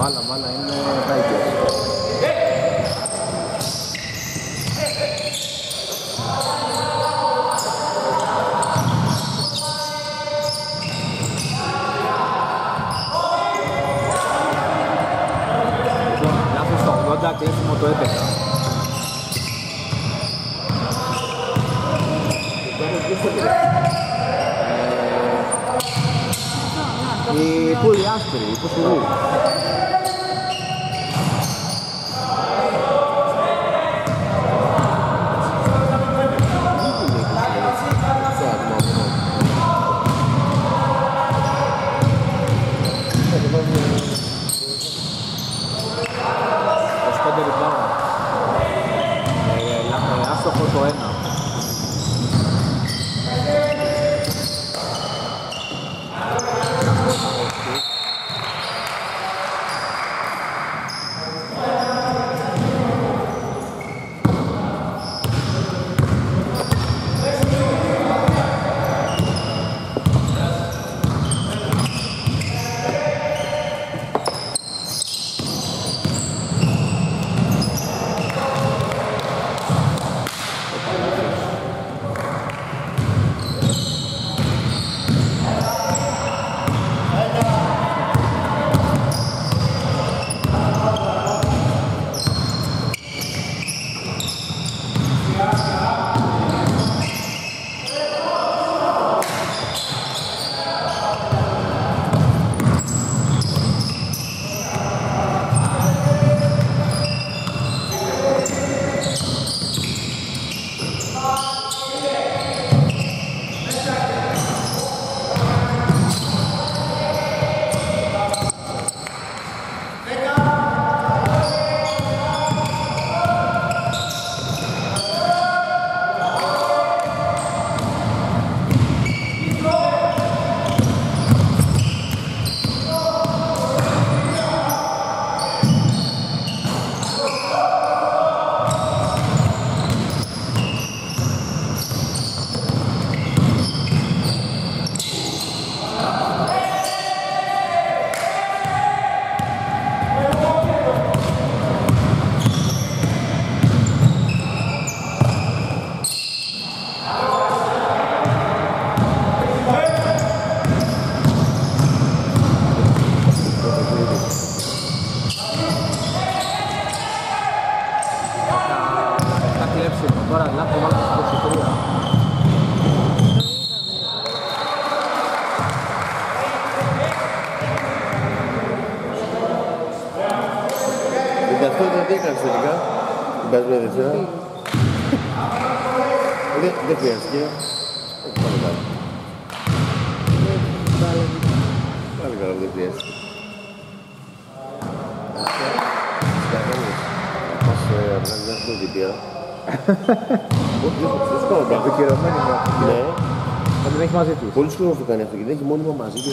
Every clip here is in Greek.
Μπάλα, μπάλα είναι Tigers. Λοιπόν, λάθος το 80, κλείσιμο το 11. Ε, η Πούλη Άσπρη, η Πουσουρού. Όχι, δεν δεν σου κάνω πράγμα. Επικυρωμένη μου. Ναι, Θα την έχει μαζί του. πολλοί κόσμος το κάνει αυτό και δεν έχει μόνιμα μαζί του.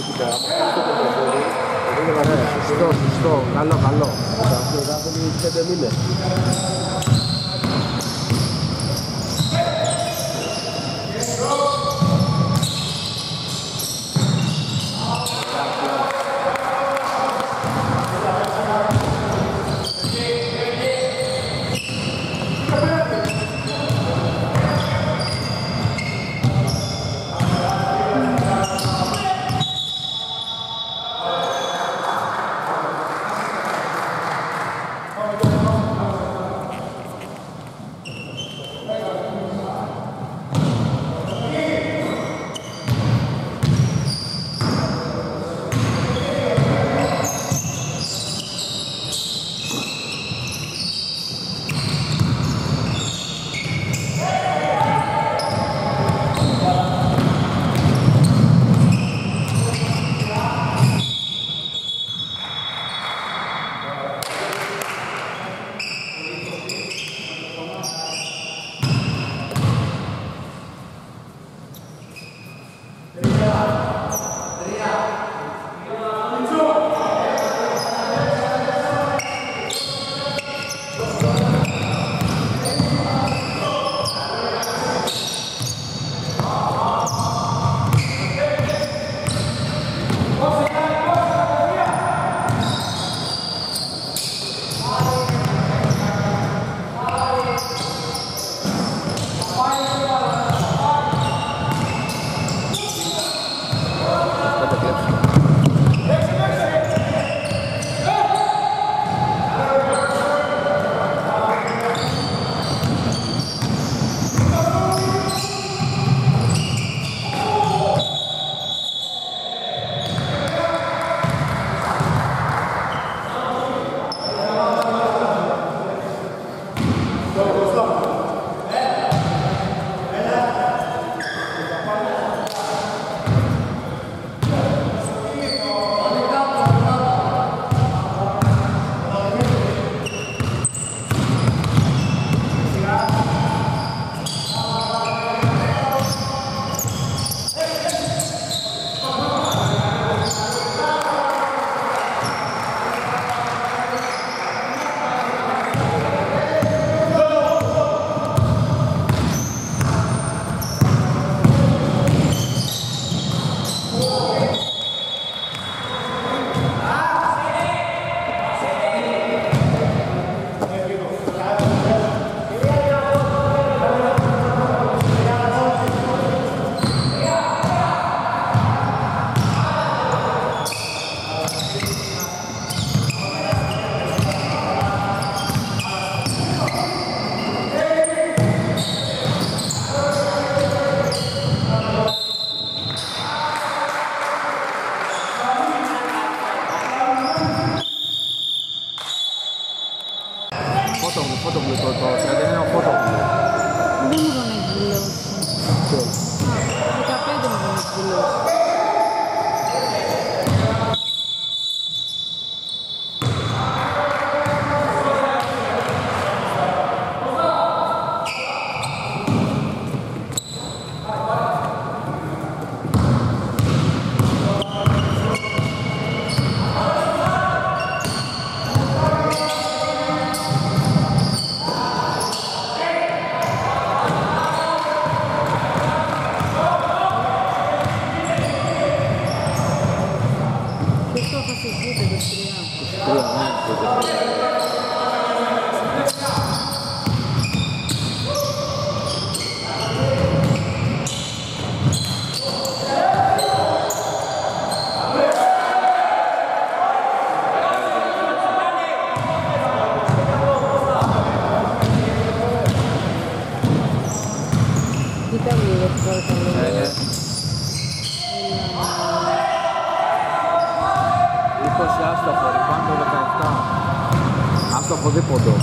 17. Άστοχο δίποντο.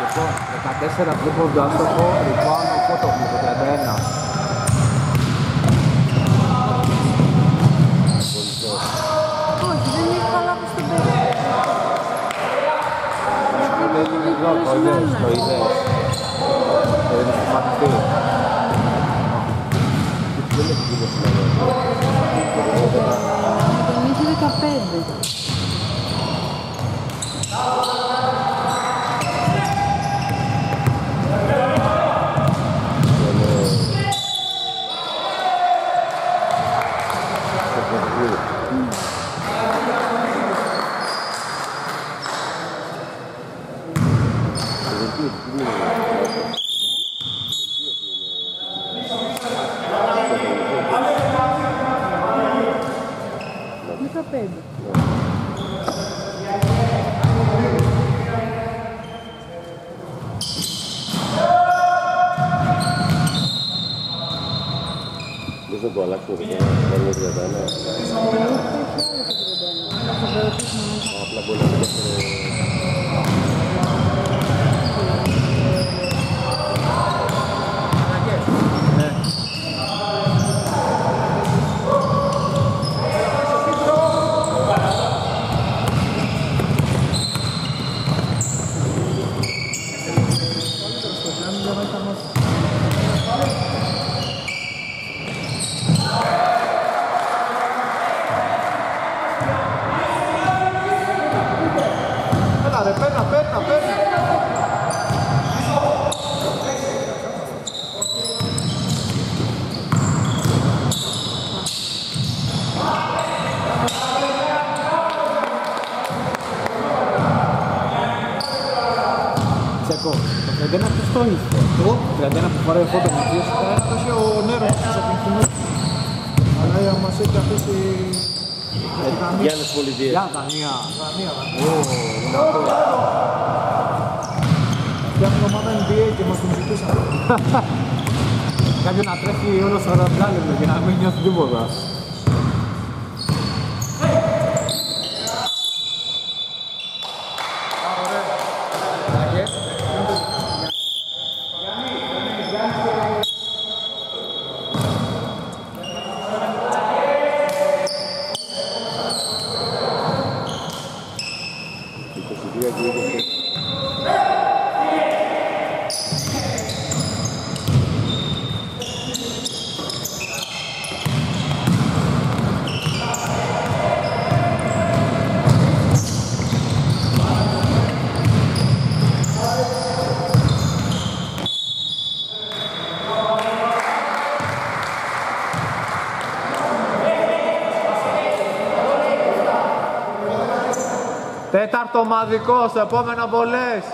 Λοιπόν, 14 δίποντο άστοχο, ριμπάντο φωτογλου το 31. Όχι, δεν είναι καλά που στην πέρα. Δεν είναι εδώ, το είδες, το είδες. Το είδες στο μαθητή. Δεν έχει γίνει συνάδελφο. Τον είχε 15. Δεκαπέντε. Δεν θα το αλλάξουμε το θέμα, θα βάλουμε 31. Έχει άλλο το 31. Θα το ρωτήσουμε μετά. Απλά μπορεί να μην έφερε Ναι. Έλα ρε, παίρνα, παίρνα, παίρνα. Τσεκό, το 31 ποιος το είχε. Το βαράει φώτα με πίεση. Κανένα το ο Νέρος στους απεινθυνούς. Αλλά μας έχει αφήσει... Για. Για Δανία. Δανία, Δανία. Και ομάδα NBA και μας την ζητήσαν. Κάποιον να τρέχει όλος ο Ραντζάλεμπλε και να μην νιώθει τίποτα. Ομαδικό στο επόμενο βολές.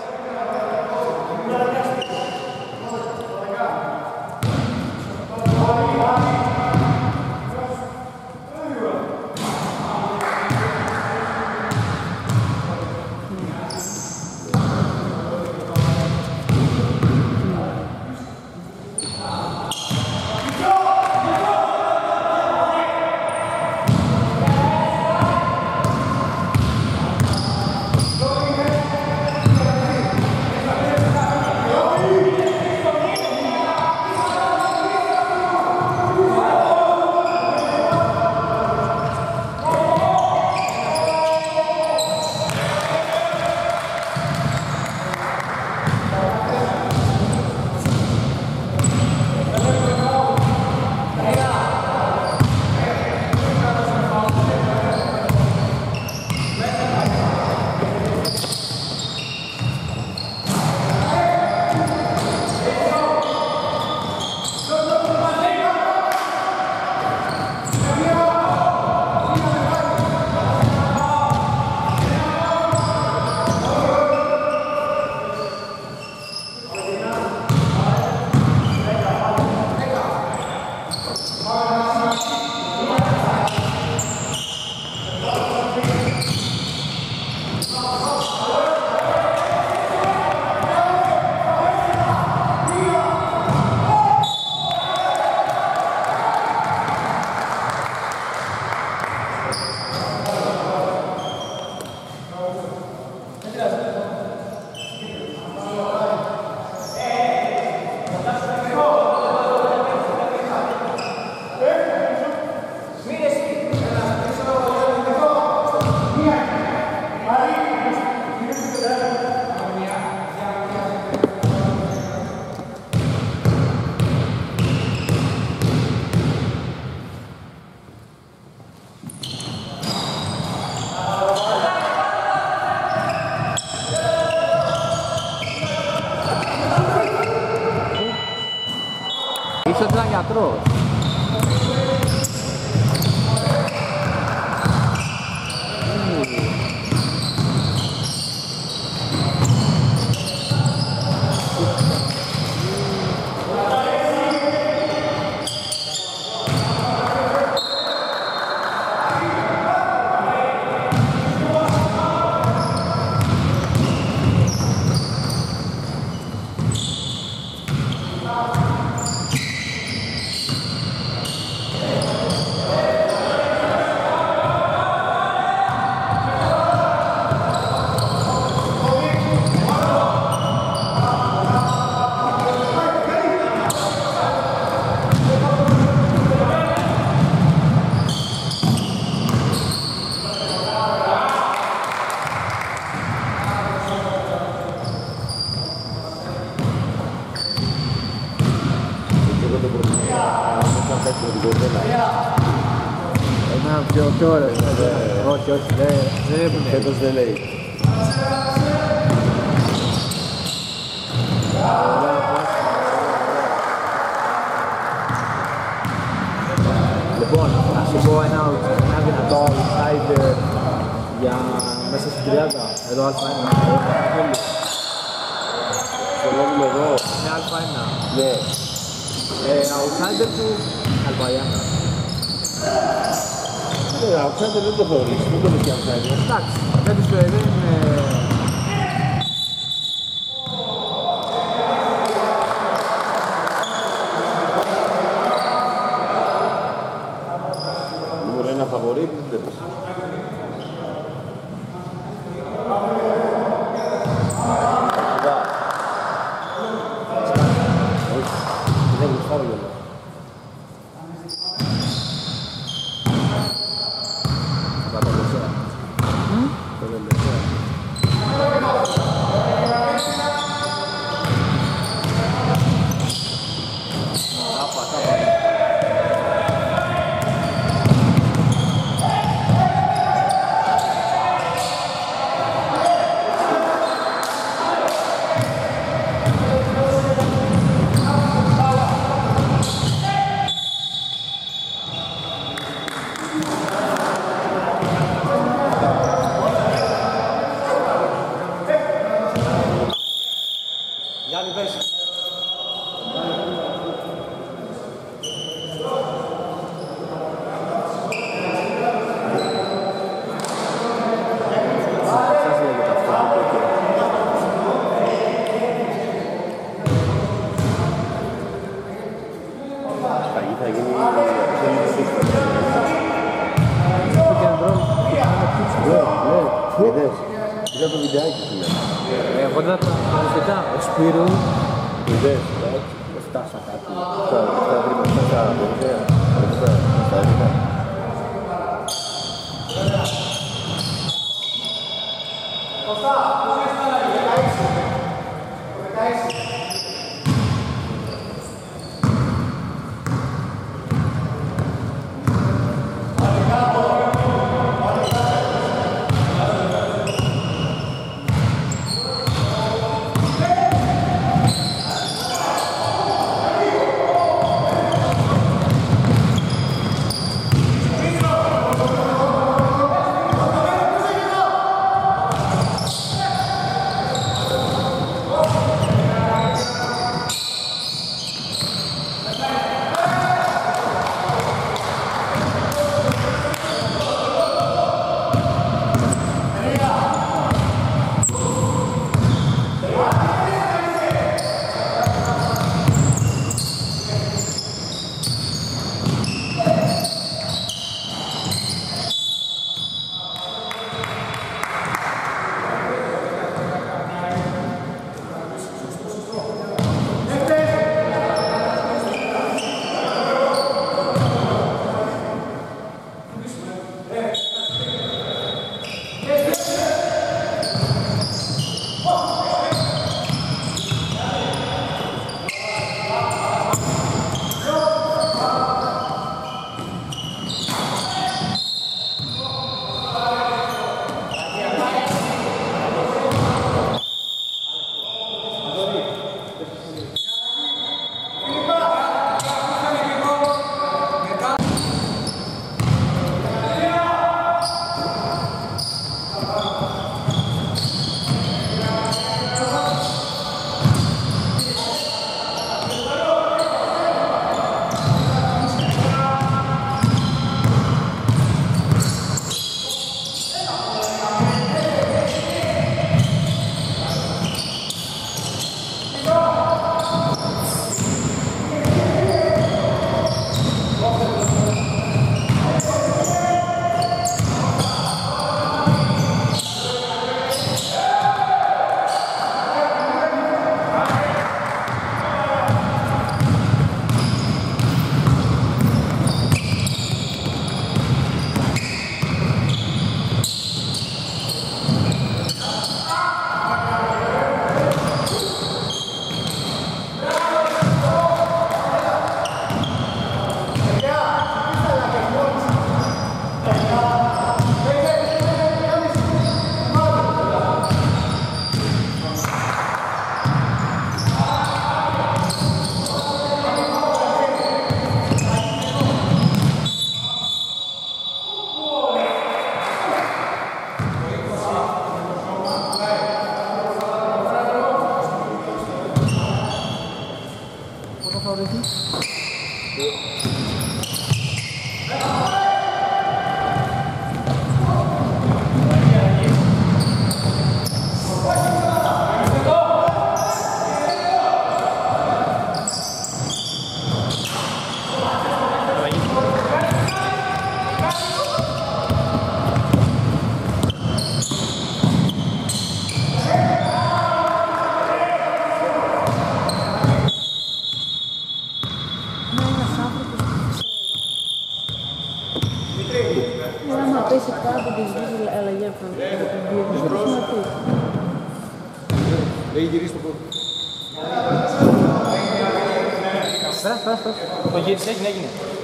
bisa terus.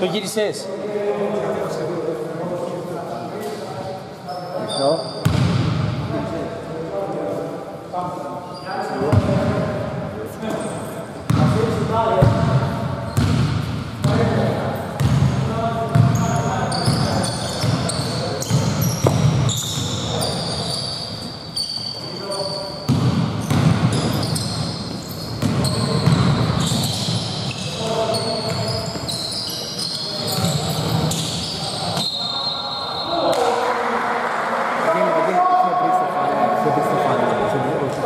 Το γύρισες. Ευχαριστώ. Δεν είναι, δεν έχουμε βρει στεφάνια. Σε βρει στεφάνια. Σε βρει όχι.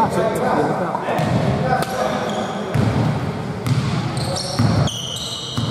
Α, σε γενικά.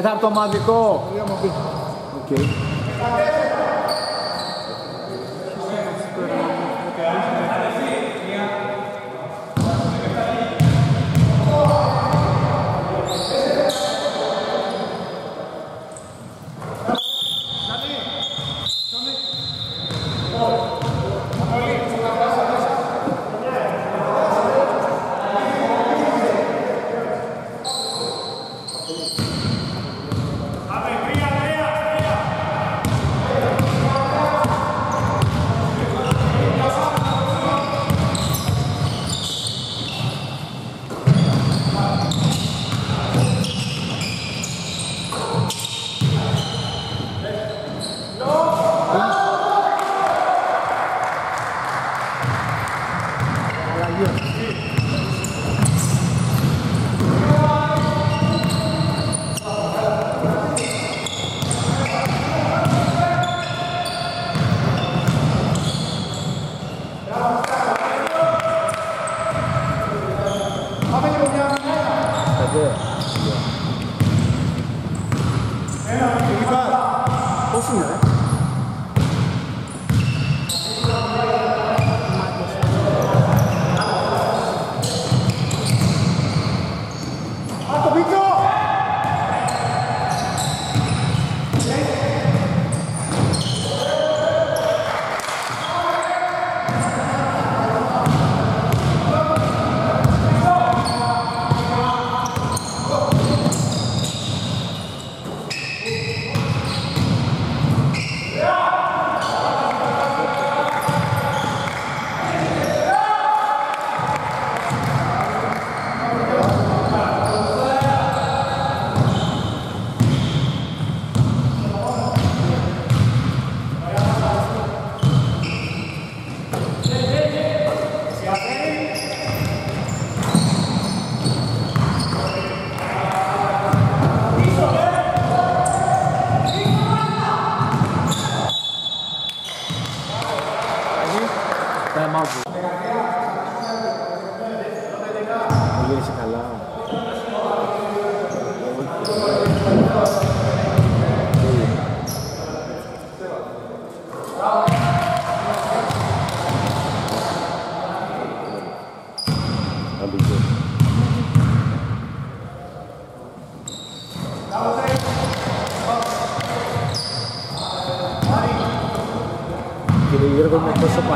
Τέταρτο ομαδικό. Οκ.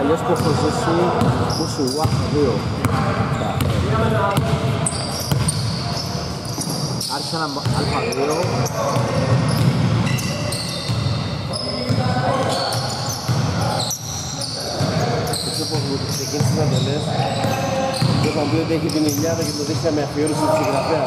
Παλιός που έχω ζήσει Ούσου Ουάχ 2. Άρχισα ένα Α2 Έτσι όπως μου ξεκίνησες να το λες, και όταν πει ότι έχει την ηλιάδα και το δείχνει με αφιέρωση του συγγραφέα.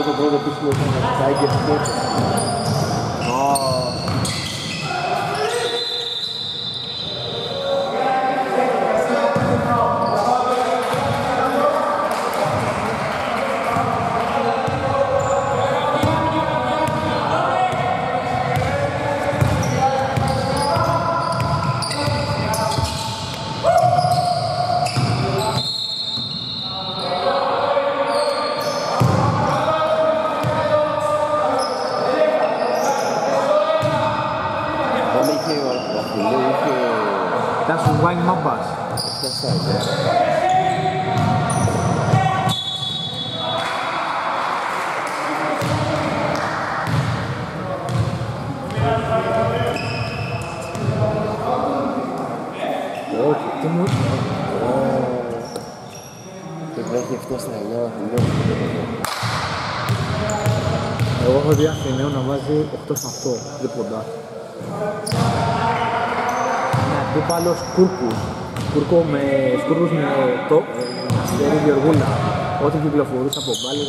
Oder, oder, bis wir uns zeigen. Κούρκο με σκούρκους με το ε, αστέρι Γεωργούλα. Ό,τι κυκλοφορούσε από μπάλες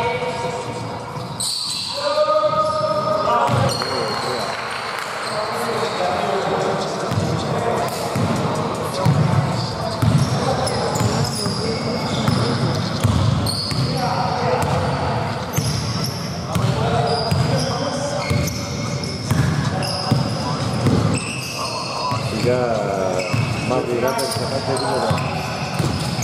μαύρη ράτα και θα κάτι έτοιμο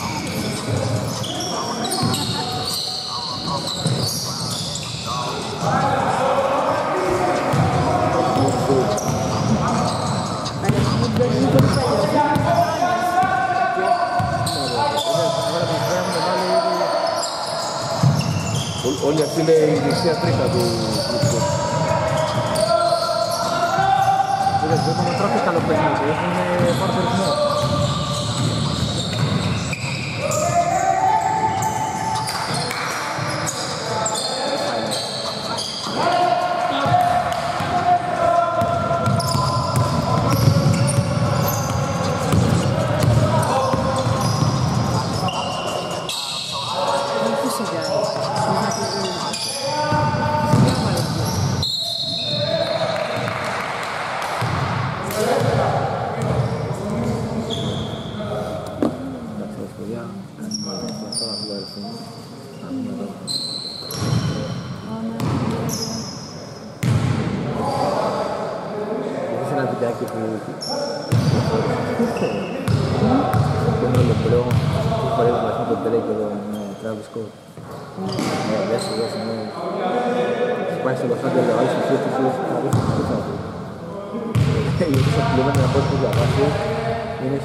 Ό- Όλη αυτή είναι η δεξιά τρίχα του Κρούσκο. Δεν βλέπουμε τρόπες καλό παιχνίδι. Έχουν πάρει το ρυθμό. Έχει πάει στο Los Angeles, ο άλλος ο Φίτης, θα δεις τι θα πει. Γιατί στο πλήμα να πω που διαβάσει είναι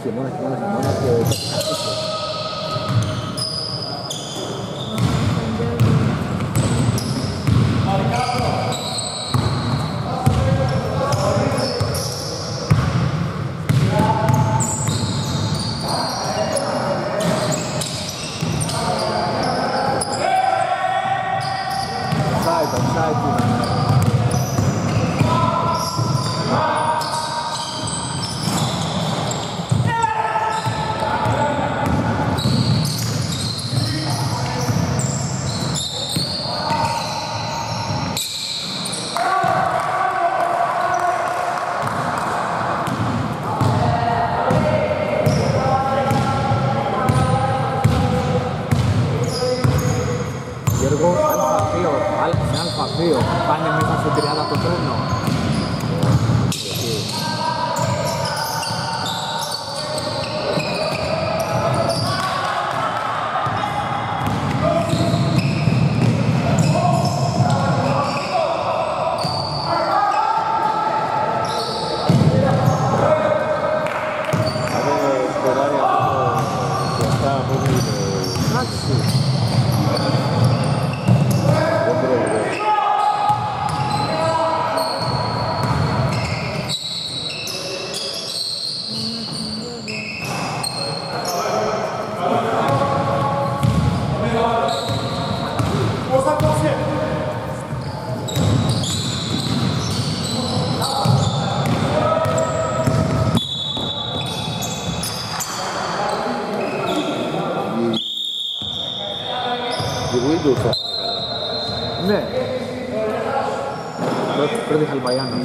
Πρώτη- Πρώτη Χαλβαϊάννα.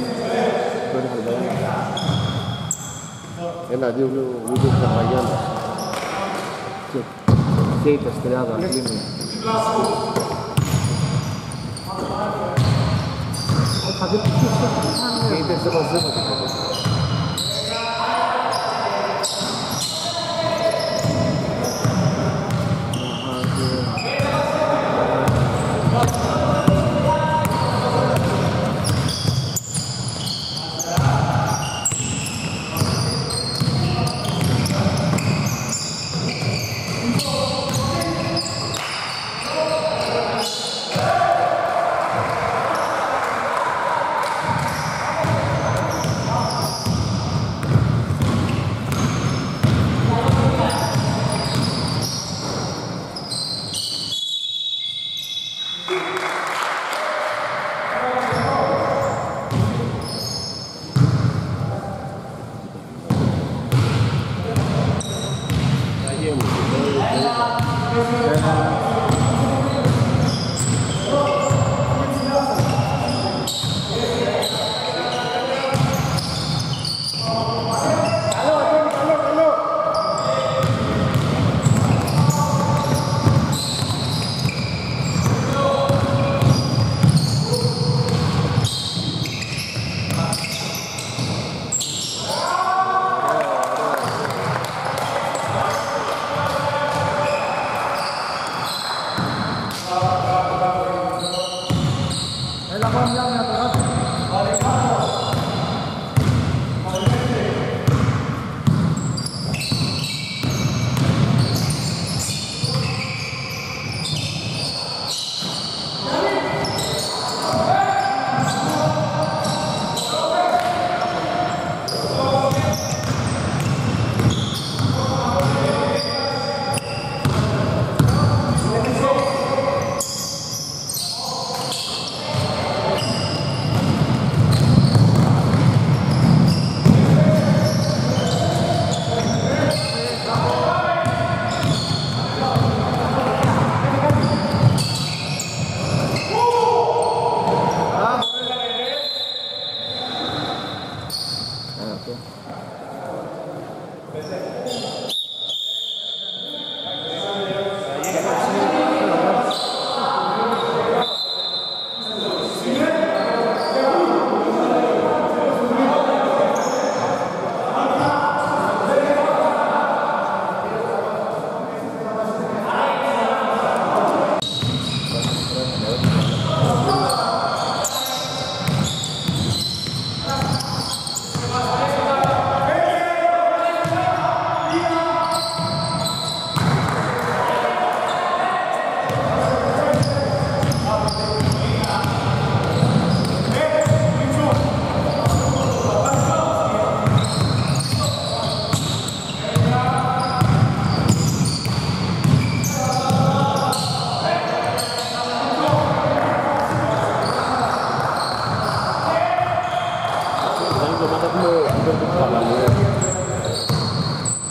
Πρώτη Χαλβαϊάννα. Ένα-δύο Windows Καρπαγιάννας. Και Χέιτας 30 κλείνει. Θα δει τι είναι. Haters δεν μαζεύονται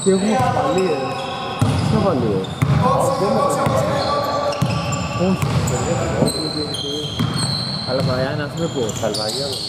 개구멍 난리예요. 진짜 난리예요. 아, 너무 알바야나 설보, 알바야.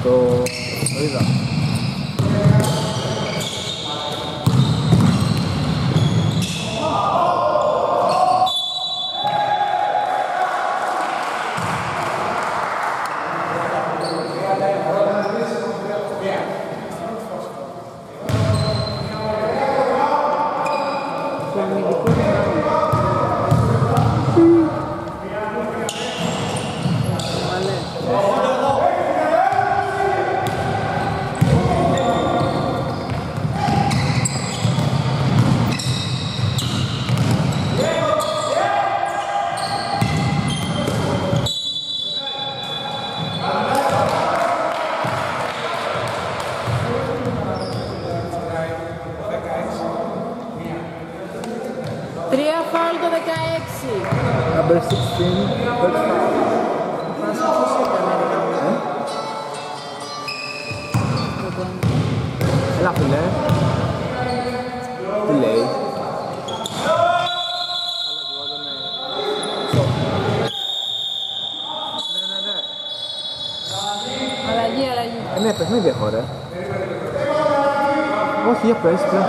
Ναι, το... το είδα. Όχι, για πες, πες.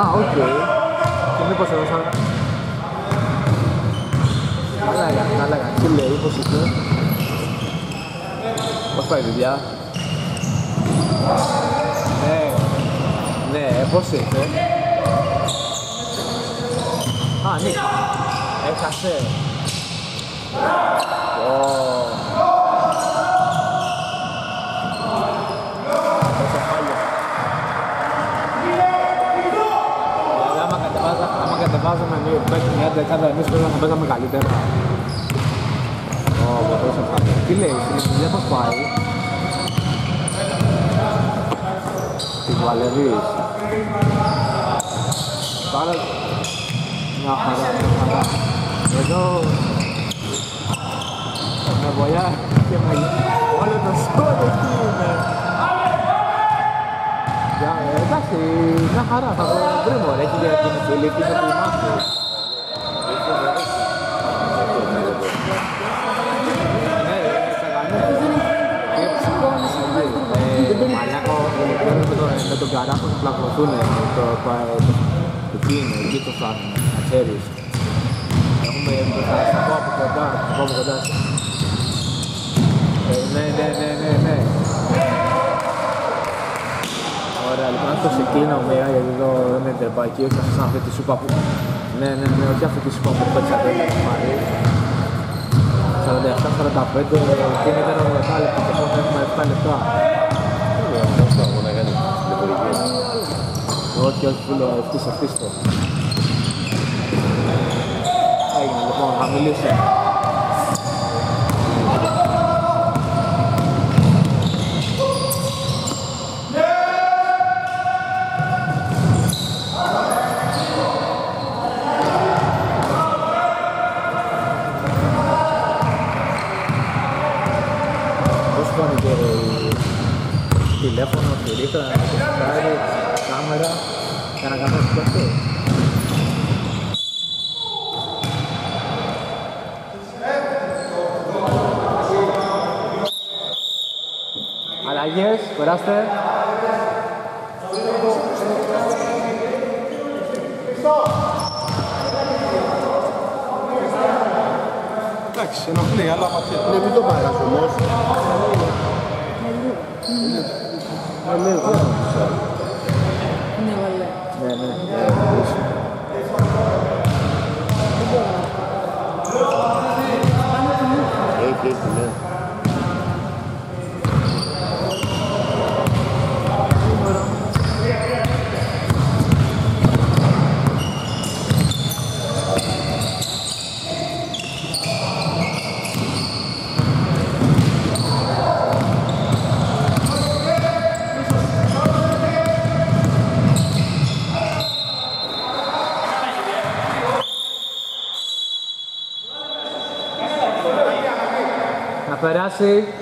Α, οκ. Και μήπως εδώ σαν... Καλά έκανε, καλά έκανε. Τι λέει, πώς είσαι. Πώς πάει η δουλειά. Ναι, ναι, πώς είσαι. Α, νίκη. Έχασε. Ω. Πόσα χάλια. Δηλαδή άμα κατεβάζα- άμα κατεβάζαμε μία- πέτει μια δεκάδα εμείς πρέπει να παίζαμε καλύτερα. Ω, πόσα χάλια. Τι λέει, στην δουλειά πώς πάει. Της Βαλερής. Τώρα... Μια χαρά, μια χαρά. Εδώ... Με βολιά και με όλο το σκότο εκεί είναι. Για, ε, εντάξει, μια χαρά, θα το βρει μωρέ, έχει για την φίλη της από τη μάχη. Με τον- με τον καράκο που πλακωθούν το, το, το, εκεί είναι, εκεί το φτάνουν, να ξέρεις. Έχουμε, θα θα πω από κοντά, θα πω από κοντά. Ε, ναι, ναι, ναι, ναι, ναι. Ωραία, λοιπόν, αυτό σε κλείνω μία, γιατί εδώ είναι τερπάκι, όχι αυτό αυτή τη σούπα που... Ναι, ναι, ναι, όχι αυτή τη σούπα που παίξατε, το πάρει. 47-45 και είναι ένα λεπτά και τώρα έχουμε 7 λεπτά. Αυτό αγώνα κάνει. Λειτουργία. Όχι, όχι φίλε, ευτύς, ευτύς το. Έγινε λοιπόν, θα εντάξει, ενοχλεί, αλλά παθαίνει. Ναι, μην το πάρεις όμως. Ναι, ναι, ναι. Έχει, έχει, ναι. você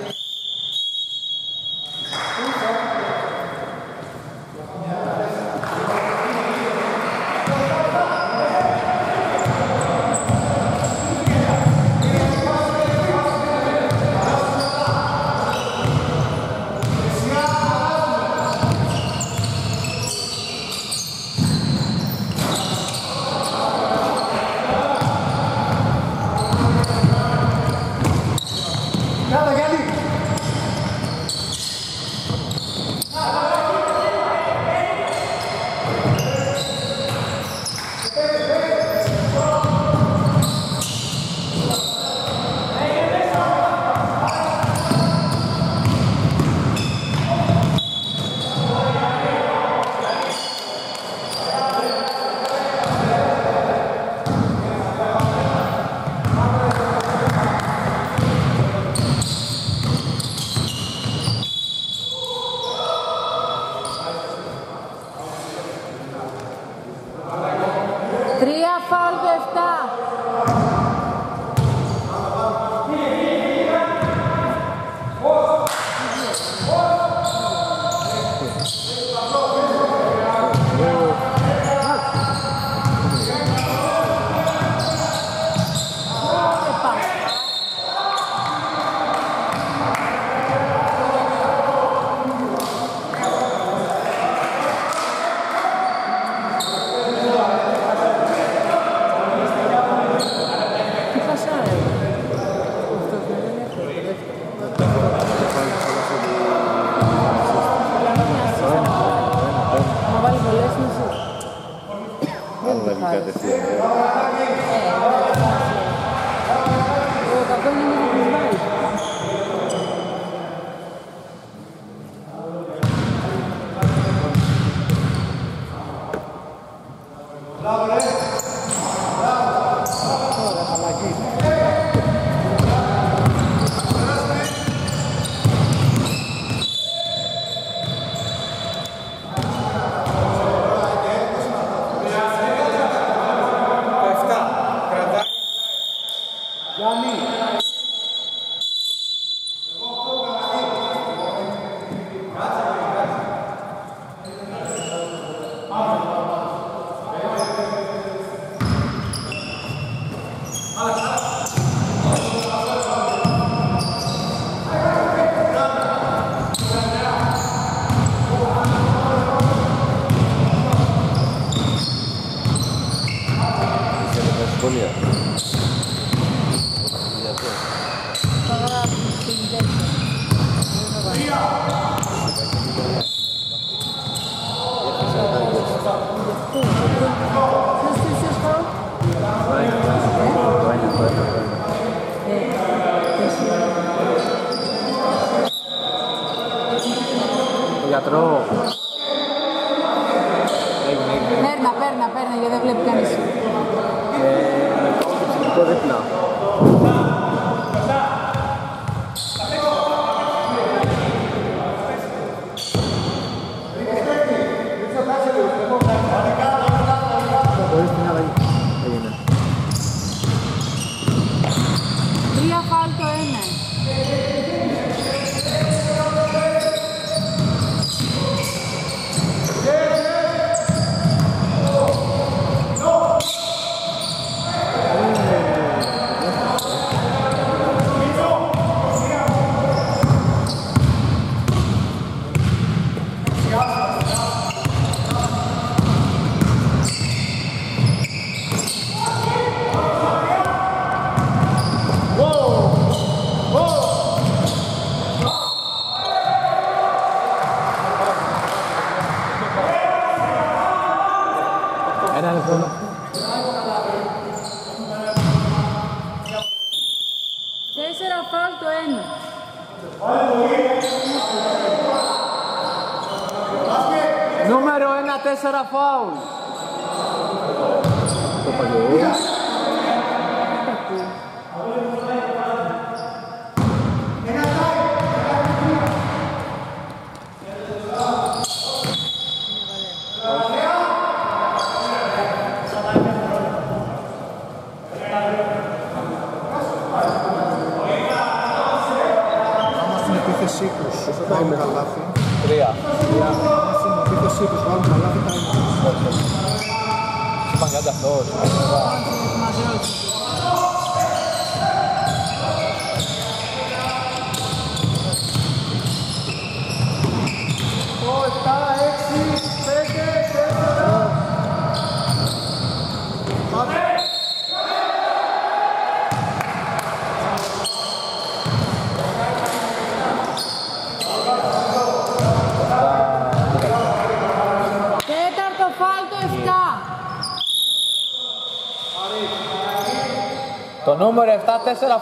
Το νούμερο 7-4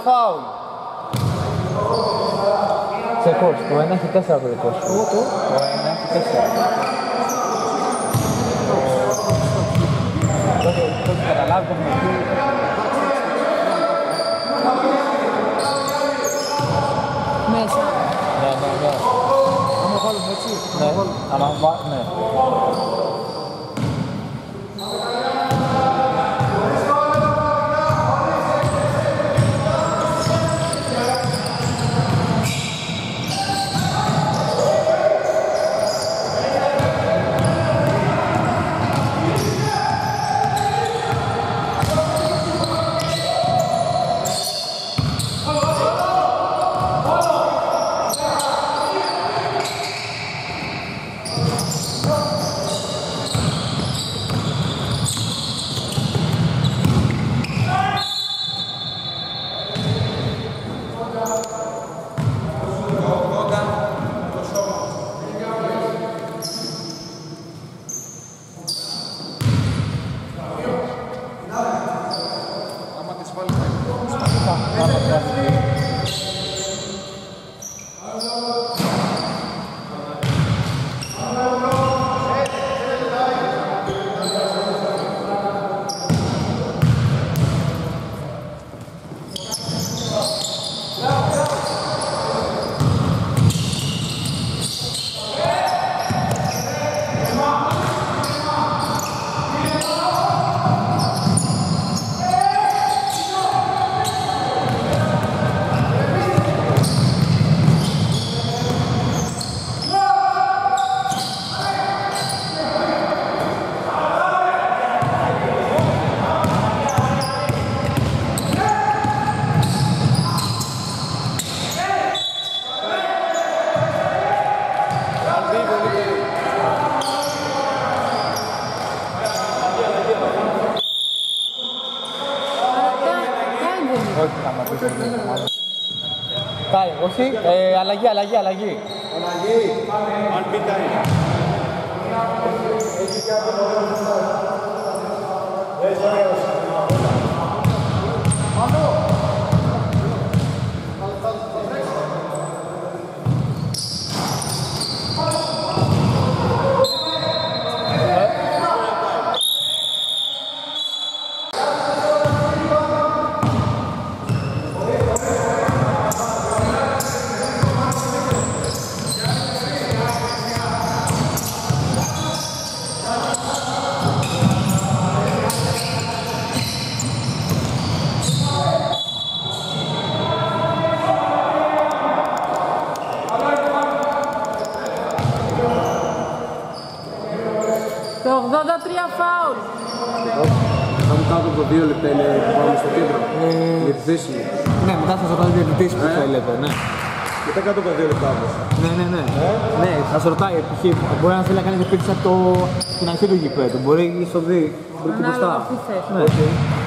φάουλ. Τσεκός, το 1 έχει 4 το δικό σου. Το 1 έχει 4. Το το έχει καταλάβει το μυαλό. Μέσα. Ναι, ναι, ναι. Άμα βάλουν έτσι, Ναι, άμα βάλουν. άμα βα- ναι. अलग ही अलग अलग σε ρωτάει, π.χ. μπορεί να θέλει να κάνει επίθεση από το... την αρχή του γηπέδου. Μπορεί στο δι, μπορεί και μπροστά. Ανάλογα τι